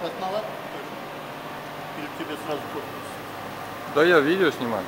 Красноват? Ну Или тебе сразу корпус? Да я видео снимаю.